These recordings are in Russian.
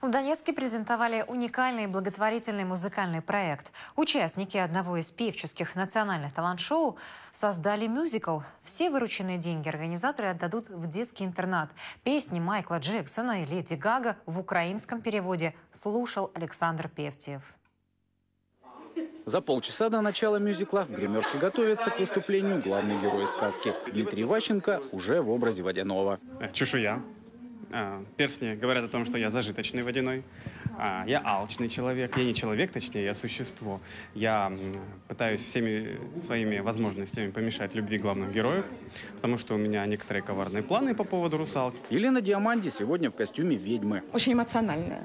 В Донецке презентовали уникальный благотворительный музыкальный проект. Участники одного из певческих национальных талант-шоу создали мюзикл. Все вырученные деньги организаторы отдадут в детский интернат. Песни Майкла Джексона и Леди Гага в украинском переводе слушал Александр Певтиев. За полчаса до начала мюзикла в гримерке готовится к выступлению главный герой сказки. Дмитрий Ващенко уже в образе водяного. Чешуя. А, Перстни говорят о том, что я зажиточный водяной. А, Я алчный человек. Я не человек, точнее, я существо. Я пытаюсь всеми своими возможностями помешать любви главных героев, потому что у меня некоторые коварные планы по поводу русалки. Елена Диаманди сегодня в костюме ведьмы. очень эмоциональная.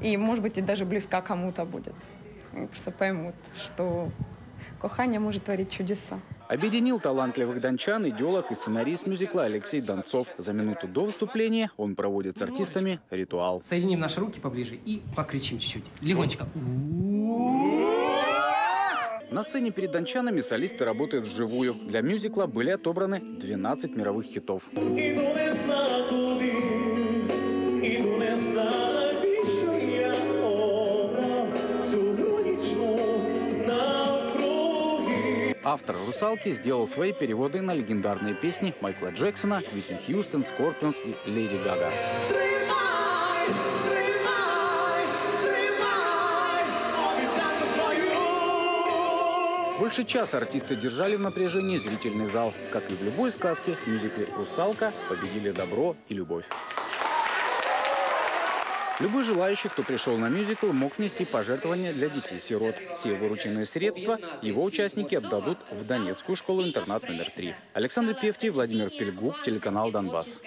И, может быть, и даже близка кому-то будет. Они просто поймут, что кохание может творить чудеса. Объединил талантливых дончан, идеолог и сценарист мюзикла Алексей Донцов. За минуту до выступления он проводит с артистами ритуал. Соединим наши руки поближе и покричим чуть-чуть. Легонечко. На сцене перед дончанами солисты работают вживую. Для мюзикла были отобраны 12 мировых хитов. Автор «Русалки» сделал свои переводы на легендарные песни Майкла Джексона, Витни Хьюстон, Скорпионс и Леди Гага. Больше часа артисты держали в напряжении зрительный зал. Как и в любой сказке, в мюзикле «Русалка» победили добро и любовь. Любой желающий, кто пришел на мюзикл, мог внести пожертвования для детей-сирот. Все вырученные средства его участники отдадут в Донецкую школу-интернат номер 3. Александр Певти, Владимир Пельгук, телеканал «Донбасс».